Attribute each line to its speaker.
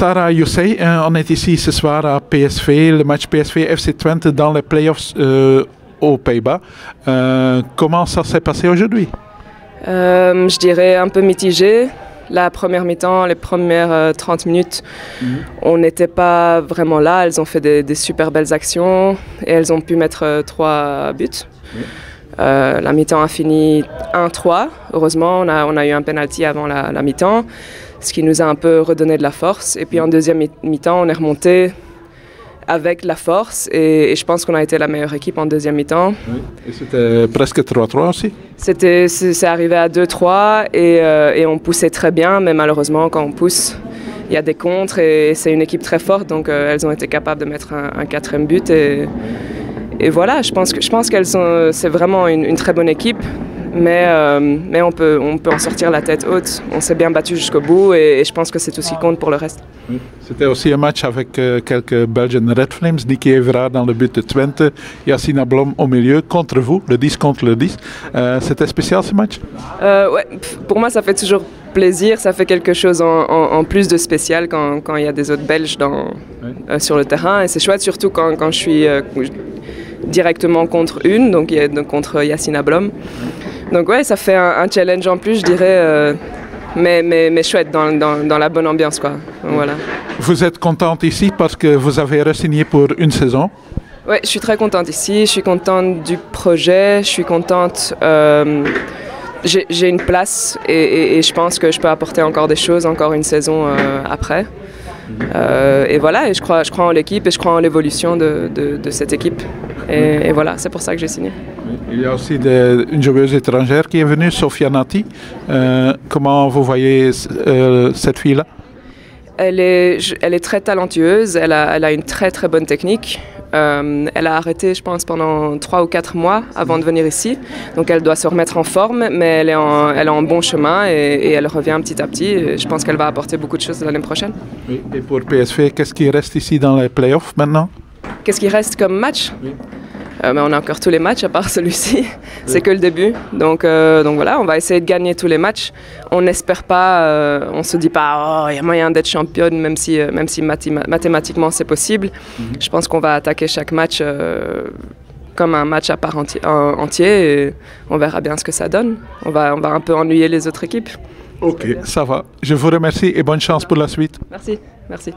Speaker 1: Sarah Youssey, euh, on est ici ce soir à PSV, le match PSV FC Twente dans les playoffs euh, aux Pays-Bas. Euh, comment ça s'est passé aujourd'hui?
Speaker 2: Euh, je dirais un peu mitigé. La première mi-temps, les premières euh, 30 minutes, on n'était pas vraiment là. Elles ont fait des, des super belles actions et elles ont pu mettre euh, trois buts. Euh, la mi-temps a fini 1-3. Heureusement, on a, on a eu un penalty avant la, la mi-temps, ce qui nous a un peu redonné de la force. Et puis en deuxième mi- mi-temps, on est remonté avec la force et, et je pense qu'on a été la meilleure équipe en deuxième mi-temps.
Speaker 1: Et C'était presque 3-3 aussi.
Speaker 2: C'était, c'est c'est arrivé à 2-3 et, euh, et on poussait très bien, mais malheureusement, quand on pousse, il y a des contres et c'est une équipe très forte, donc euh, elles ont été capables de mettre un, un quatrième but. Et, et voilà, je pense, que, je pense qu'elles sont, c'est vraiment une, une très bonne équipe, mais, euh, mais on, peut, on peut en sortir la tête haute. On s'est bien battu jusqu'au bout et, et je pense que c'est tout ce qui compte pour le reste.
Speaker 1: C'était aussi un match avec euh, quelques Belgian Red Flames, Nicky Evra dans le but de Twente, Yacine Blom au milieu, contre vous, le 10 contre le 10. Euh, C'était spécial ce match?
Speaker 2: Euh, ouais, pour moi, ça fait toujours plaisir. Ça fait quelque chose en, en- en plus de spécial quand, quand il y a des autres Belges dans, euh, sur le terrain. Et c'est chouette, surtout quand, quand je suis euh, directement contre une, donc, il y a- donc contre Yacine Blom. Donc ouais, ça fait un, un challenge en plus, je dirais, euh, mais, mais, mais chouette, dans, dans, dans la bonne ambiance. Quoi. Donc, voilà.
Speaker 1: Vous êtes contente ici parce que vous avez re-signé pour une saison?
Speaker 2: Ouais, je suis très contente ici, je suis contente du projet, je suis contente. euh, j'ai j'ai une place et, et- et je pense que je peux apporter encore des choses, encore une saison euh, après. Euh, et voilà, et je crois, je crois en l'équipe et je crois en l'évolution de, de- de cette équipe. Et, et voilà, c'est pour ça que j'ai signé.
Speaker 1: Il y a aussi une joueuse étrangère qui est venue, Sofia Nati. Euh, comment vous voyez euh, cette fille-là?
Speaker 2: Elle est, elle est très talentueuse, elle a, elle a une très très bonne technique. Euh, elle a arrêté, je pense, pendant trois ou quatre mois avant de venir ici. Donc elle doit se remettre en forme, mais elle est en, elle est en bon chemin et, et elle revient petit à petit. Et je pense qu'elle va apporter beaucoup de choses l'année prochaine.
Speaker 1: Et pour PSV, qu'est-ce qui reste ici dans les playoffs maintenant?
Speaker 2: Qu'est-ce qui reste comme match? Euh, mais On a encore tous les matchs à part celui-ci. C'est que le début. Donc, euh, donc voilà, on va essayer de gagner tous les matchs. On n'espère pas, euh, on se dit pas, oh, il y a moyen d'être championne, même si, euh, même si mathéma- mathématiquement c'est possible. Je pense qu'on va attaquer chaque match comme un match à part enti- en- entier et on verra bien ce que ça donne. On va, on va un peu ennuyer les autres équipes.
Speaker 1: Ok, ça va. Je vous remercie et bonne chance pour la suite.
Speaker 2: Merci, merci.